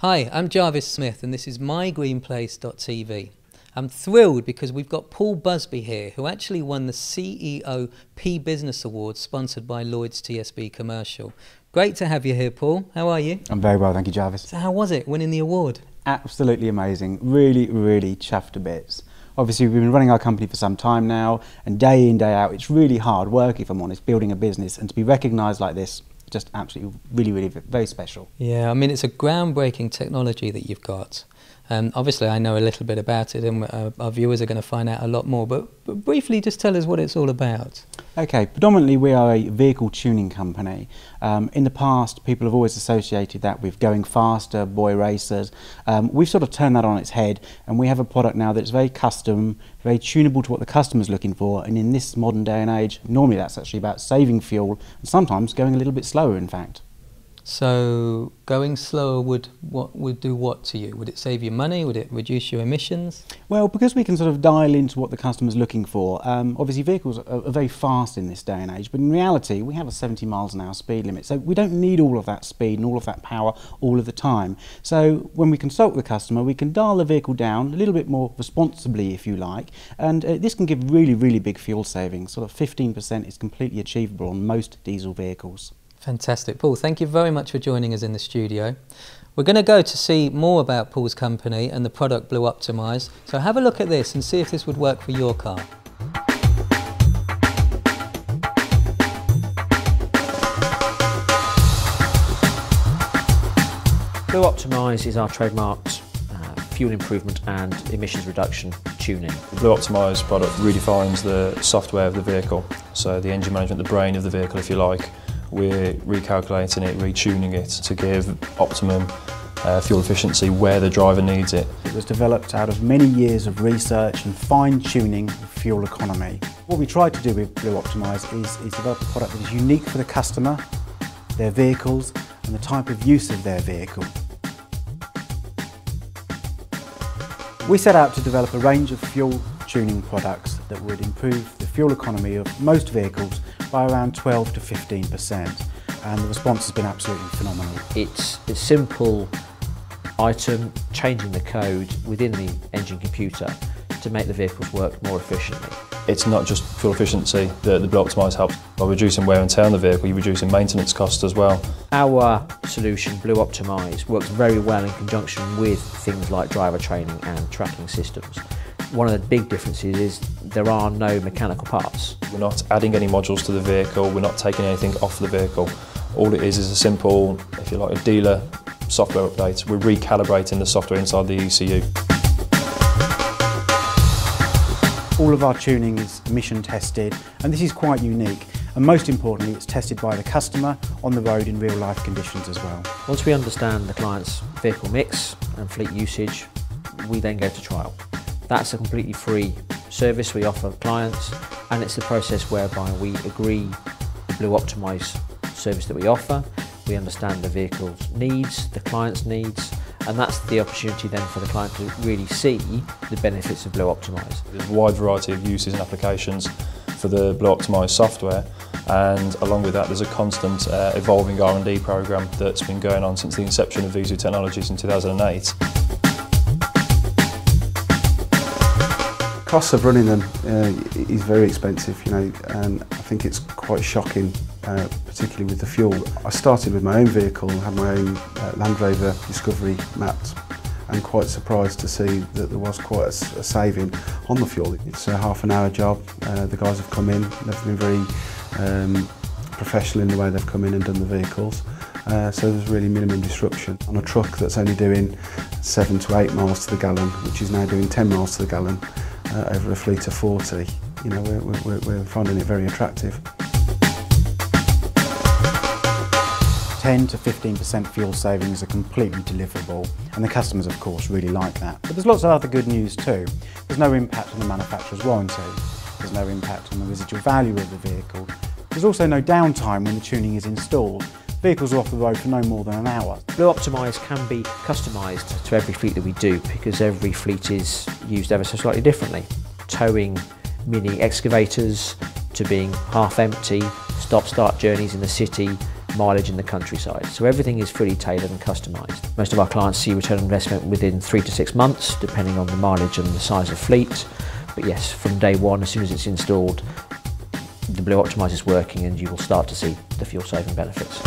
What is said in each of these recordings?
Hi, I'm Jarvis Smith, and this is mygreenplace.tv. I'm thrilled because we've got Paul Busby here, who actually won the CEO P Business Award sponsored by Lloyd's TSB Commercial. Great to have you here, Paul. How are you? I'm very well, thank you, Jarvis. So, how was it winning the award? Absolutely amazing. Really, really chuffed to bits. Obviously, we've been running our company for some time now, and day in, day out, it's really hard work, if I'm honest, building a business, and to be recognised like this just absolutely really, really very special. Yeah, I mean, it's a groundbreaking technology that you've got. Um, obviously, I know a little bit about it, and uh, our viewers are going to find out a lot more. But, but, briefly, just tell us what it's all about. Okay, predominantly we are a vehicle tuning company. Um, in the past, people have always associated that with going faster, boy racers. Um, we've sort of turned that on its head, and we have a product now that's very custom, very tunable to what the customer's looking for. And in this modern day and age, normally that's actually about saving fuel, and sometimes going a little bit slower, in fact. So going slower would what would do what to you? Would it save you money? Would it reduce your emissions? Well, because we can sort of dial into what the customer's looking for. Um, obviously, vehicles are, are, very fast in this day and age, but in reality, we have a 70 miles an hour speed limit, so we don't need all of that speed and all of that power all of the time. So when we consult the customer, we can dial the vehicle down a little bit more responsibly, if you like, and uh, this can give really, really big fuel savings. Sort of 15% is completely achievable on most diesel vehicles. Fantastic. Paul, thank you very much for joining us in the studio. We're going to go to see more about Paul's company and the product Blue Optimize. So have a look at this and see if this would work for your car. Blue Optimize is our trademarked uh, fuel improvement and emissions reduction tuning. The Blue Optimize product redefines the software of the vehicle, so the engine management, the brain of the vehicle if you like, we're recalculating it, retuning it to give optimum uh, fuel efficiency where the driver needs it. It was developed out of many years of research and fine-tuning fuel economy. What we tried to do with Blue Optimize is, is develop a product that is unique for the customer, their vehicles and the type of use of their vehicle. We set out to develop a range of fuel tuning products that would improve the fuel economy of most vehicles by around 12 to 15% and the response has been absolutely phenomenal. It's a simple item changing the code within the engine computer to make the vehicles work more efficiently. It's not just fuel efficiency that the Blue Optimize helps. By reducing wear and tear on the vehicle, you're reducing maintenance costs as well. Our solution, Blue Optimize, works very well in conjunction with things like driver training and tracking systems. One of the big differences is there are no mechanical parts. We're not adding any modules to the vehicle, we're not taking anything off the vehicle. All it is is a simple, if you like, a dealer software update. We're recalibrating the software inside the ECU. All of our tuning is emission tested and this is quite unique and most importantly it's tested by the customer on the road in real life conditions as well. Once we understand the client's vehicle mix and fleet usage, we then go to trial. That's a completely free service we offer clients and it's the process whereby we agree the Blue Optimize service that we offer, we understand the vehicle's needs, the client's needs, and that's the opportunity then for the client to really see the benefits of Blue Optimize. There's a wide variety of uses and applications for the Blue Optimize software and along with that there's a constant uh, evolving R&D program that's been going on since the inception of Viezu Technologies in 2008. cost of running them uh, is very expensive, you know, and I think it's quite shocking, uh, particularly with the fuel. I started with my own vehicle had my own uh, Land Rover Discovery mapped and quite surprised to see that there was quite a, a saving on the fuel. It's a half an hour job, uh, the guys have come in, they've been very um, professional in the way they've come in and done the vehicles. Uh, so there's really minimum disruption. On a truck that's only doing 7 to 8 miles to the gallon, which is now doing 10 miles to the gallon, uh, over a fleet of 40, you know, we're, we're, we're finding it very attractive. 10 to 15% fuel savings are completely deliverable and the customers of course really like that. But there's lots of other good news too. There's no impact on the manufacturer's warranty. There's no impact on the residual value of the vehicle. There's also no downtime when the tuning is installed. Vehicles are off the road for no more than an hour. Blue Optimize can be customised to every fleet that we do because every fleet is used ever so slightly differently. Towing mini excavators to being half empty, stop-start journeys in the city mileage in the countryside. So everything is fully tailored and customised. Most of our clients see return on investment within three to six months, depending on the mileage and the size of fleet. But yes, from day one, as soon as it's installed, the Blue Optimizer is working and you will start to see the fuel saving benefits.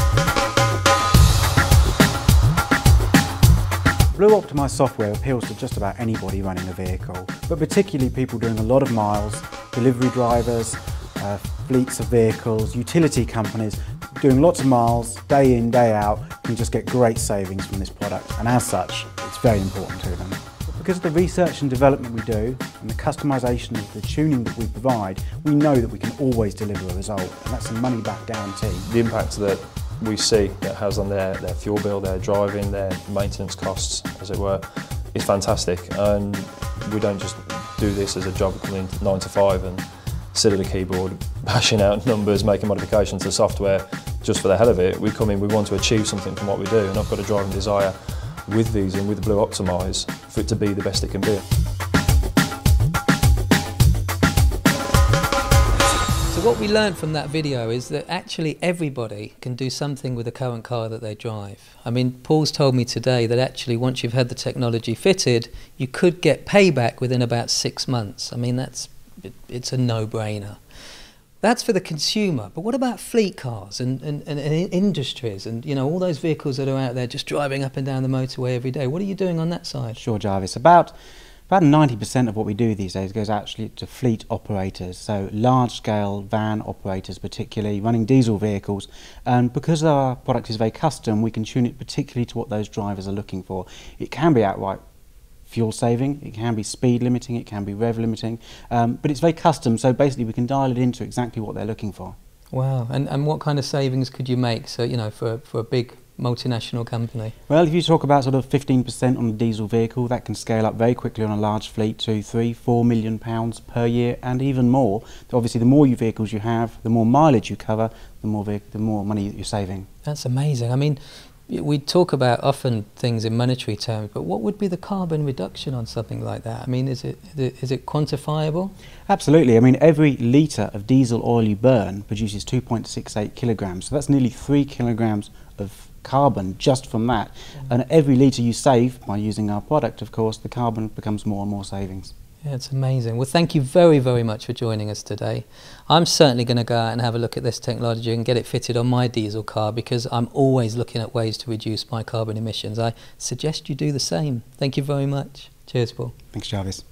Blue Optimize software appeals to just about anybody running a vehicle, but particularly people doing a lot of miles, delivery drivers, uh, fleets of vehicles, utility companies, doing lots of miles, day in, day out, can just get great savings from this product, and as such, it's very important to them. Because of the research and development we do and the customisation of the tuning that we provide, we know that we can always deliver a result and that's a money back guarantee. The impact that we see that has on their, their fuel bill, their driving, their maintenance costs, as it were, is fantastic. And we don't just do this as a job coming nine to five and sit at a keyboard, bashing out numbers, making modifications to software just for the hell of it. We come in, we want to achieve something from what we do, and I've got a driving desire with these and with Blue Optimize for it to be the best it can be. So what we learned from that video is that actually everybody can do something with the current car that they drive. I mean, Paul's told me today that actually once you've had the technology fitted, you could get payback within about six months. I mean, that's it, it's a no-brainer. That's for the consumer, but what about fleet cars and, and, and, and industries and you know all those vehicles that are out there just driving up and down the motorway every day? What are you doing on that side? Sure, Jarvis. About about 90% of what we do these days goes actually to fleet operators, so large-scale van operators particularly, running diesel vehicles. And because our product is very custom, we can tune it particularly to what those drivers are looking for. It can be outright fuel saving, it can be speed limiting, it can be rev limiting, um, but it's very custom, so basically we can dial it into exactly what they're looking for. Wow, and, and what kind of savings could you make, so, you know, for, for a big multinational company? Well, if you talk about sort of 15% on a diesel vehicle, that can scale up very quickly on a large fleet to three, four million pounds per year and even more. So obviously, the more vehicles you have, the more mileage you cover, the more, the more money you're saving. That's amazing. I mean, we talk about often things in monetary terms, but what would be the carbon reduction on something like that? I mean, is it is it quantifiable? Absolutely. I mean, every litre of diesel oil you burn produces 2.68 kilograms, so that's nearly three kilograms of carbon just from that. Mm. And every litre you save by using our product, of course, the carbon becomes more and more savings. Yeah, it's amazing. Well, thank you very, very much for joining us today. I'm certainly going to go out and have a look at this technology and get it fitted on my diesel car because I'm always looking at ways to reduce my carbon emissions. I suggest you do the same. Thank you very much. Cheers, Paul. Thanks, Jarvis.